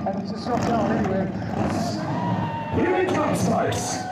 Scott down anyway. Here it comes, folks.